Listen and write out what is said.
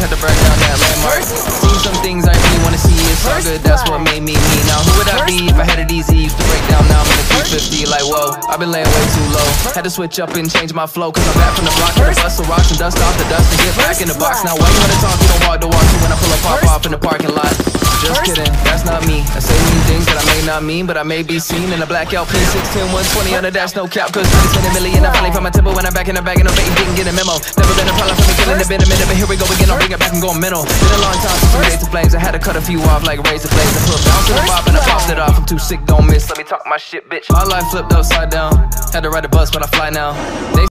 had to burn down that landmark. Seen some things I really wanna see, it's all good, that's what made me me. Now, who would I be if I had it easy? Used to break down, now I'm in the 350, like whoa. I've been laying way too low. Had to switch up and change my flow, cause I'm back from the block and the bus, so rocks and dust off the dust and get back in the box. Now, why you wanna talk? You don't walk the walk, so when I pull up, pop off in the parking lot. Just kidding, that's not me. I say mean things that I may not mean, but I may be seen in a black LP 16 120 on the dash, no cap. Cause money spending million, I finally found my tempo when I'm back in the bag and I'm baiting, didn't get a memo. Never been a problem for me killing it, been a minute, but here we go again. I'll bring it back and go mental. Been a long time since we raised the flames. I had to cut a few off like razor blades. I put bounce in the bop and I popped it off. I'm too sick, don't miss. Let me talk my shit, bitch. My life flipped upside down. Had to ride a bus, but I fly now. They